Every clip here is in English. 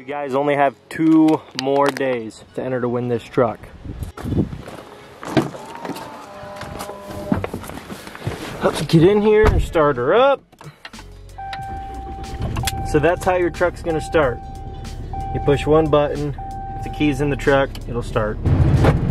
You guys only have two more days to enter to win this truck. Get in here and start her up. So that's how your truck's gonna start. You push one button, if the key's in the truck, it'll start.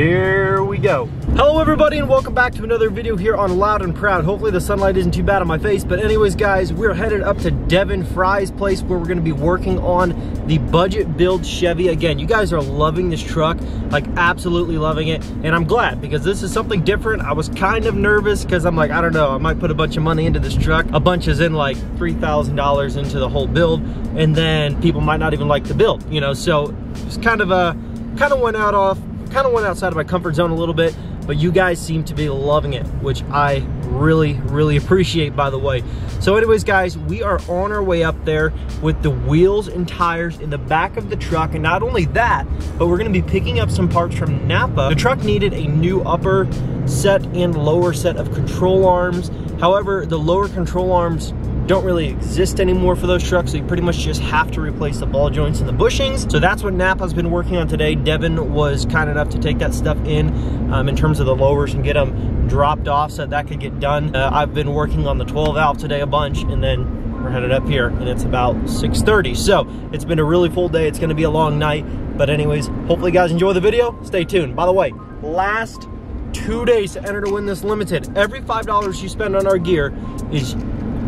Here we go. Hello everybody and welcome back to another video here on Loud and Proud. Hopefully the sunlight isn't too bad on my face, but anyways guys, we're headed up to Devin Fry's place where we're gonna be working on the budget build Chevy. Again, you guys are loving this truck, like absolutely loving it, and I'm glad because this is something different. I was kind of nervous because I'm like, I don't know, I might put a bunch of money into this truck. A bunch is in like $3,000 into the whole build, and then people might not even like the build, you know? So it's kind of a, kind of went out off kind of went outside of my comfort zone a little bit, but you guys seem to be loving it, which I really, really appreciate, by the way. So anyways, guys, we are on our way up there with the wheels and tires in the back of the truck. And not only that, but we're gonna be picking up some parts from Napa. The truck needed a new upper set and lower set of control arms. However, the lower control arms don't really exist anymore for those trucks. So you pretty much just have to replace the ball joints and the bushings. So that's what Napa's been working on today. Devin was kind enough to take that stuff in um, in terms of the lowers and get them dropped off so that could get done. Uh, I've been working on the 12 valve today a bunch and then we're headed up here and it's about 6.30. So it's been a really full day. It's gonna be a long night. But anyways, hopefully you guys enjoy the video. Stay tuned. By the way, last two days to enter to win this limited. Every $5 you spend on our gear is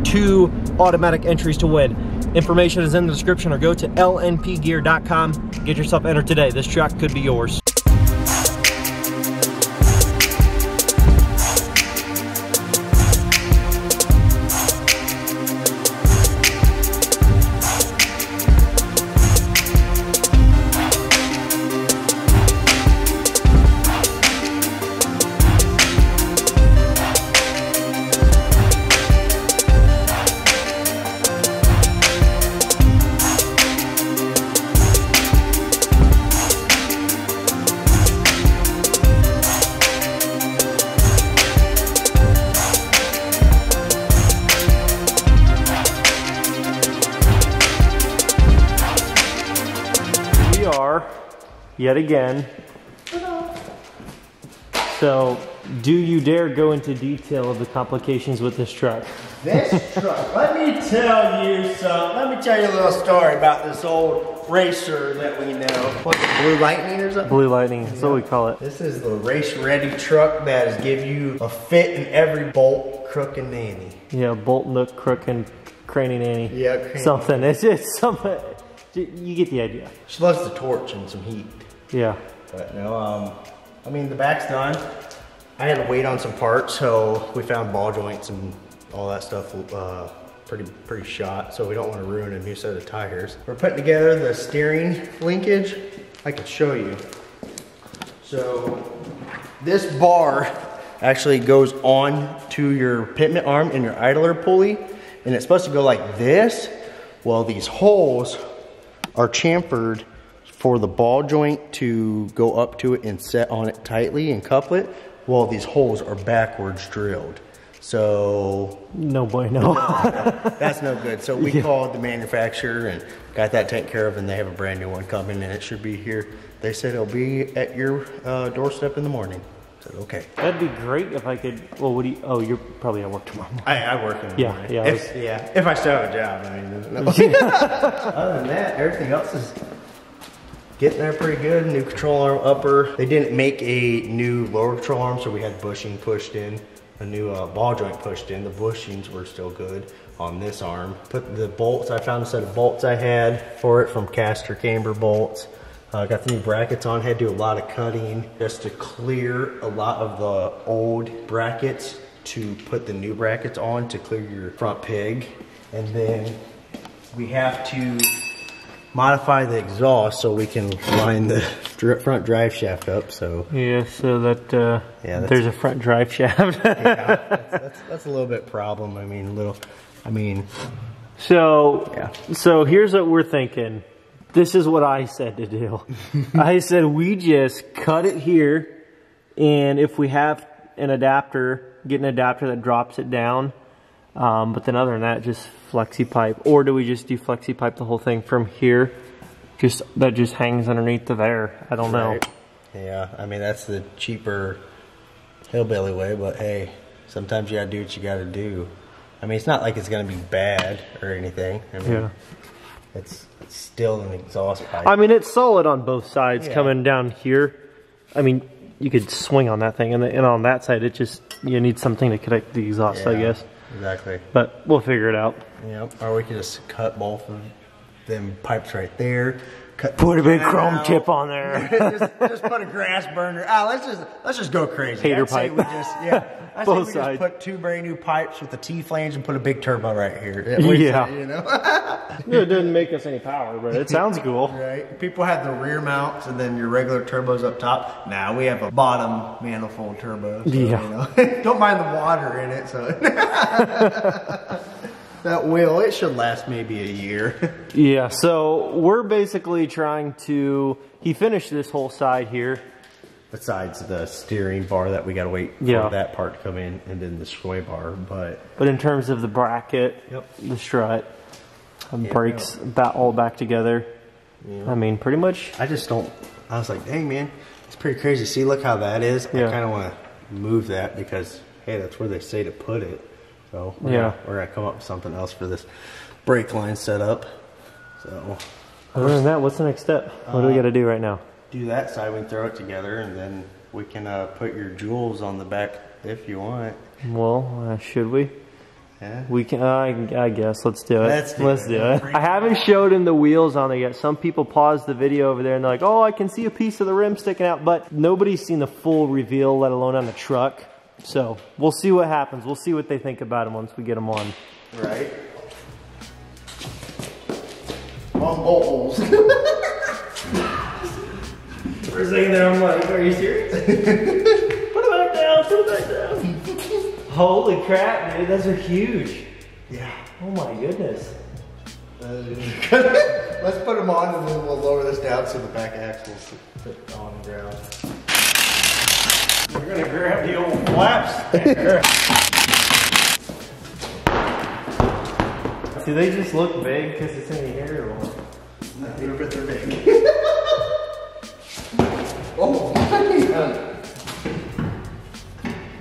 two automatic entries to win. Information is in the description or go to lnpgear.com. Get yourself entered today. This truck could be yours. Yet again. So, do you dare go into detail of the complications with this truck? This truck, let me tell you some, let me tell you a little story about this old racer that we know. What, Blue Lightning or something? Blue Lightning, that's yeah. what we call it. This is the race ready truck that is give you a fit in every bolt, crook, and nanny. Yeah, bolt, nook, crook, and cranny nanny. Yeah, cranny. Something, it's just something, you get the idea. She loves the torch and some heat. Yeah. But no, um, I mean, the back's done. I had to wait on some parts, so we found ball joints and all that stuff uh, pretty pretty shot, so we don't want to ruin a new set of tires. We're putting together the steering linkage. I can show you. So this bar actually goes on to your pitman arm and your idler pulley, and it's supposed to go like this. Well, these holes are chamfered for the ball joint to go up to it and set on it tightly and couple it, well, these holes are backwards drilled. So no boy, no. that's no good. So we yeah. called the manufacturer and got that taken care of, and they have a brand new one coming, and it should be here. They said it'll be at your uh, doorstep in the morning. I said okay. That'd be great if I could. Well, what do you? Oh, you're probably at work tomorrow. I, I work in the yeah, morning. Yeah, if, yeah. If I still have a job, I mean. No. Other than that, everything else is getting there pretty good. New control arm upper. They didn't make a new lower control arm, so we had bushing pushed in, a new uh, ball joint pushed in. The bushings were still good on this arm. Put the bolts, I found a set of bolts I had for it from Caster Camber bolts. Uh, got the new brackets on, had to do a lot of cutting just to clear a lot of the old brackets to put the new brackets on to clear your front pig. And then we have to modify the exhaust so we can line the front drive shaft up. So yeah, so that uh, yeah, there's a front drive shaft. yeah, that's, that's, that's, a little bit problem. I mean, little. I mean, so yeah. So here's what we're thinking. This is what I said to do. I said we just cut it here, and if we have an adapter, get an adapter that drops it down um, but then other than that, just flexi pipe. Or do we just do flexi pipe the whole thing from here just that just hangs underneath the there. I don't know. Right. Yeah, I mean that's the cheaper hillbilly way, but hey, sometimes you gotta do what you gotta do. I mean, it's not like it's gonna be bad or anything. I mean, Yeah. it's, it's still an exhaust pipe. I mean, it's solid on both sides Yeah. coming down here. I mean, you could swing on that thing, and, and on that side, it just you need something to connect the exhaust, I guess. Exactly. But we'll figure it out. Yep. Or we could just cut both of them pipes right there. Cut Put a big chrome out. tip on there. just, just put a grass burner. Ah, let's just let's just go crazy. Hater I'd say pipe. We just, yeah, I Both say we sides. just put two brand new pipes with the T flange and put a big turbo right here. What do Yeah. say, you know. it doesn't make us any power, but it sounds cool. Right. People have the rear mounts and then your regular turbos up top. Now we have a bottom manifold turbo. So, Yeah. You know, don't mind the water in it. So that wheel, it should last maybe a year. Yeah, so we're basically trying to. He finished this whole side here. Besides the steering bar that we got to wait for Yeah. that part to come in and then the sway bar. But But in terms of the bracket, Yep. the strut, and Yeah. brakes, that all back together. I mean, pretty much. I just don't. I was like, dang man, it's pretty crazy. See, look how that is. Yeah. I kind of want to move that because hey, that's where they say to put it. So we're Yeah. gonna, we're gonna come up with something else for this brake line setup. So Other than that, what's the next step? What do we got to do right now? do that side, we can throw it together, and then we can uh, put your jewels on the back if you want. Well, uh, should we? Yeah. We can. Uh, I, I guess let's do it. Let's do let's it. do it. I haven't showed him the wheels on there yet. Some people pause the video over there and they're like, "Oh, I can see a piece of the rim sticking out," but nobody's seen the full reveal, let alone on the truck. So we'll see what happens. We'll see what they think about him once we get him on. Right. On bolt holes. For a second there, I'm like, "Are you serious?" put it back down. Put it back down. Holy crap, dude! Those are huge. yeah. Oh my goodness. Let's put them on and then we'll lower this down so the back axles sit on the ground. We're gonna grab the old flaps there. See, they just look big because it's in the air. a lot. They're they're big. oh, man.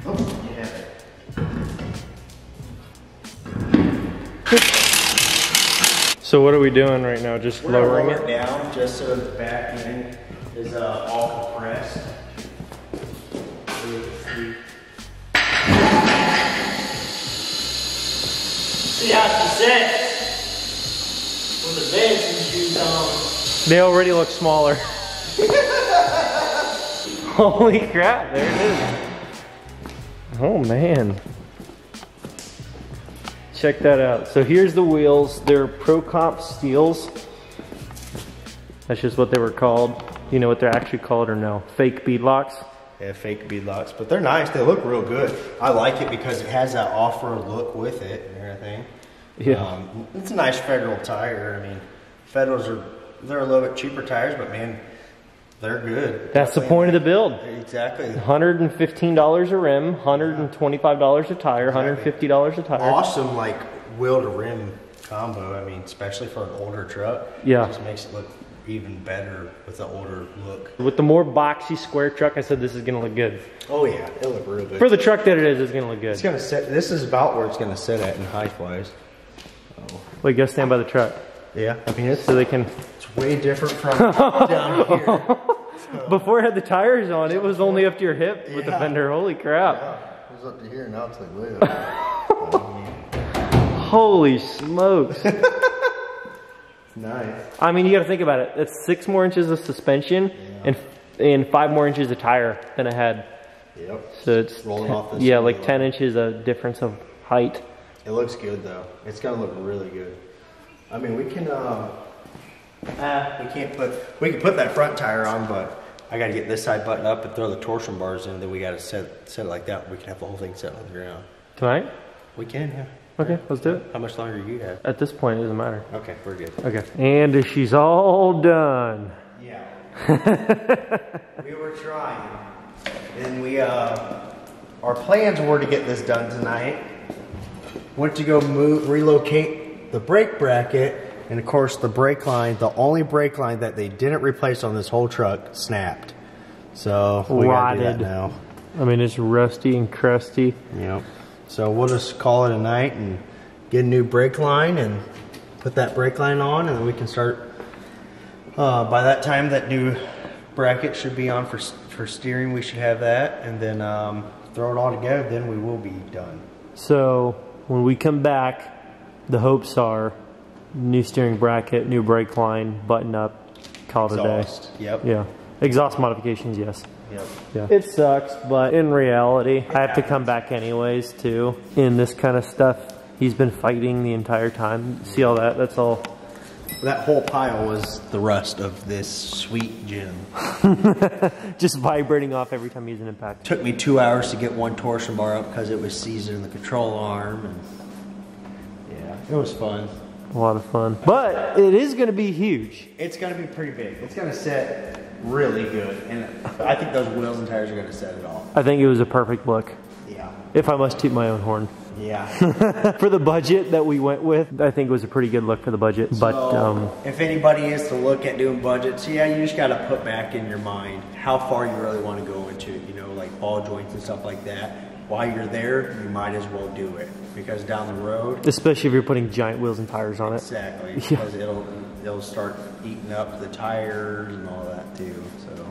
Oh. So what are we doing right now? Just We're lowering lower it? it down just so the back end is uh, all compressed. See how she sits with the dancing shoes on. They already look smaller. Holy crap! There it is. Oh man. Check that out. So here's the wheels. They're ProComp steels. That's just what they were called. You know what they're actually called or no? Fake beadlocks. Yeah, fake beadlocks, but they're nice. They look real good. I like it because it has that off-road look with it and everything. Yeah. Um, it's a nice Federal tire. I mean, Federals are they're a little bit cheaper tires, but man, they're good. That's the point of the build. Exactly. $115 a rim, $125 a tire, $150 a tire. Awesome, like wheel to rim combo. I mean, especially for an older truck. Yeah. it just makes it look even better with the older look. With the more boxy square truck, I said this is gonna look good. Oh yeah, it'll look real good. For the truck that it is, it's gonna look good. it's gonna sit. This is about where it's gonna sit at in height wise. Wait, go stand by the truck Yeah, I mean it's so they can. It's way different from down here. Before it had the tires on, it was only up to your hip with the Yeah. fender. Holy crap! It was up to here, now it's like way up. Holy smokes! nice. I mean, you got to think about it. That's six more inches of suspension and and five more inches of tire than it had. Yep. So it's Rolling off this yeah, like ten inches of difference of height. It looks good though. It's gonna look really good. I mean, we can. Um, ah, we can't put. We can put that front tire on, but I got to get this side buttoned up and throw the torsion bars in. Then we got to set set it like that. We can have the whole thing set on the ground. Tonight? We can, yeah. Okay, let's do it. How much longer do you have? At this point, it doesn't matter. Okay, we're good. Okay. And she's all done. Yeah. we were trying. And we, uh, our plans were to get this done tonight. Went to go move, relocate the brake bracket, And of course, the brake line, the only brake line that they didn't replace on this whole truck, snapped. So we gotta do that now. I mean, it's rusty and crusty. Yep. So we'll just call it a night and get a new brake line and put that brake line on, and then we can start. Uh, by that time, that new bracket should be on for for steering. We should have that, and then um, throw it all together. Then we will be done. So when we come back, the hopes are new steering bracket, new brake line, button up, call it a day. Yep. Yeah. Exhaust modifications, yes. Yep. Yeah. It sucks, but in reality, I have to come back anyways too. In this kind of stuff, he's been fighting the entire time. See all that? That's all. That whole pile was the rust of this sweet gem. Just vibrating off every time he's an impact. Took me two hours to get one torsion bar up because it was seized in the control arm, and yeah, it was fun. A lot of fun. But it is going to be huge. It's gonna be pretty big. It's gonna set really good, and I think those wheels and tires are gonna set it all. I think it was a perfect look. Yeah. If I must toot my own horn. Yeah. for the budget that we went with, I think it was a pretty good look for the budget. But um, if anybody is to look at doing budgets, yeah, you just gotta put back in your mind how far you really want to go into, you know, like ball joints and stuff like that. While you're there, you might as well do it because down the road, especially if you're putting giant wheels and tires on it. exactly, Yeah. because it'll it'll start eating up the tires and all that too. So,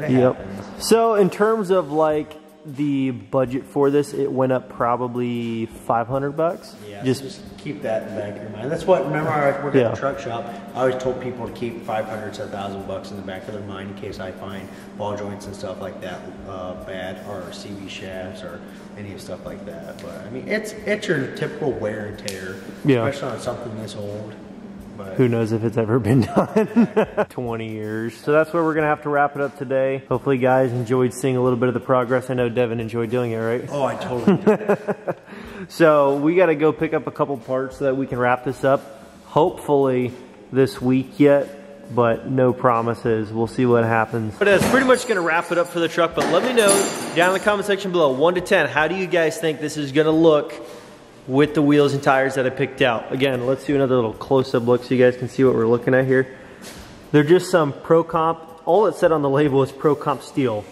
Yep. happens. So in terms of like the budget for this, it went up probably 500 bucks. Yeah, Just just, keep that in the back of your mind. That's what. Remember, I worked Yeah. at the truck shop. I always told people to keep 500 to 1,000 bucks in the back of their mind in case I find ball joints and stuff like that uh, bad, or CV shafts, or any of stuff like that. But I mean, it's it's your typical wear and tear, Yeah. especially on something this old. But Who knows if it's ever been done? 20 years. So that's where we're going to have to wrap it up today. Hopefully, you guys enjoyed seeing a little bit of the progress. I know Devin enjoyed doing it, right? oh, I totally. do. So we got to go pick up a couple parts so that we can wrap this up. Hopefully this week yet, but no promises. We'll see what happens. But uh, that's pretty much going to wrap it up for the truck. But let me know down in the comment section below, 1 to 10, how do you guys think this is going to look with the wheels and tires that I picked out? Again, let's do another little close-up look so you guys can see what we're looking at here. They're just some Pro Comp. All it said on the label is Pro Comp Steel.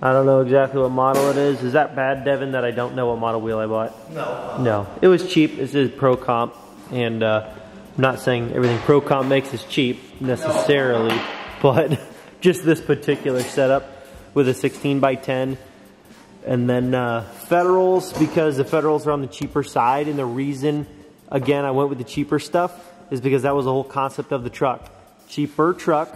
I don't know exactly what model it is. Is that bad, Devin, that I don't know what model wheel I bought? no. No, it was cheap. This is Pro Comp, and uh, I'm not saying everything Pro Comp makes is cheap necessarily, but just this particular setup with a 16 by 10, and then uh, Federals because the Federals are on the cheaper side, and the reason, again, I went with the cheaper stuff is because that was the whole concept of the truck. Cheaper truck,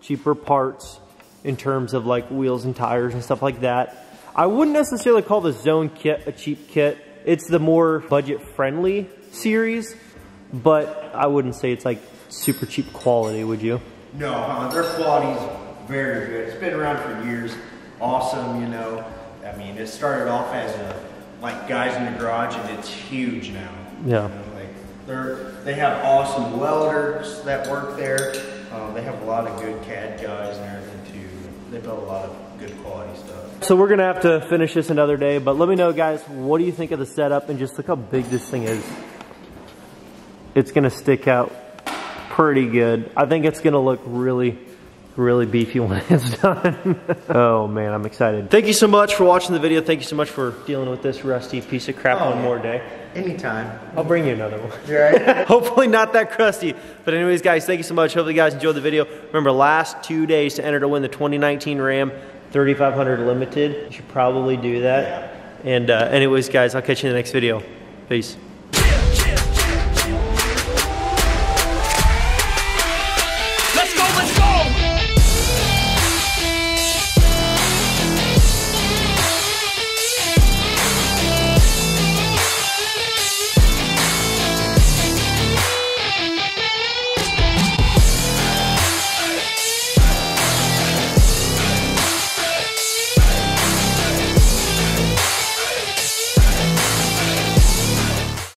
cheaper parts in terms of like wheels and tires and stuff like that. I wouldn't necessarily call the Zone kit a cheap kit. It's the more budget friendly series, but I wouldn't say it's like super cheap quality, would you? No, uh, their quality's very good. It's been around for years. Awesome, you know. I mean, it started off as a like guys in the garage, and it's huge now. Yeah. You know, like they're they have awesome welders that work there. Um, they have a lot of good CAD guys and everything too. They build a lot of good quality stuff. So we're gonna have to finish this another day, but let me know guys, what do you think of the setup and just look how big this thing is. It's gonna stick out pretty good. I think it's gonna look really, really beefy when it's done. oh man, I'm excited. Thank you so much for watching the video. Thank you so much for dealing with this rusty piece of crap Oh, one yeah. more day. Anytime. I'll bring you another one. You right? Hopefully not that crusty. But anyways, guys, thank you so much. Hopefully you guys enjoyed the video. Remember, last two days to enter to win the 2019 Ram 3500 Limited. You should probably do that. And uh, anyways, guys, I'll catch you in the next video. Peace.